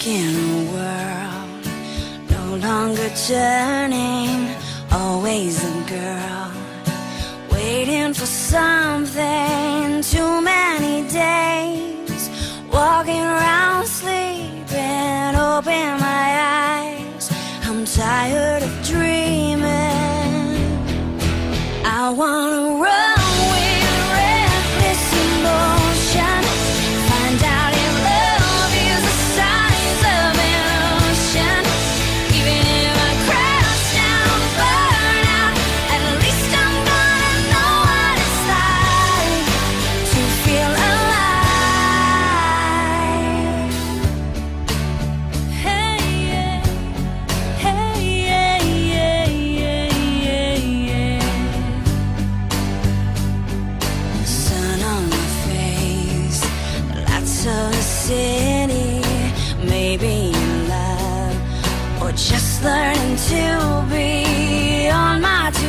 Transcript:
broken world, no longer turning, always a girl. destiny. Maybe in love, or just learning to be on my.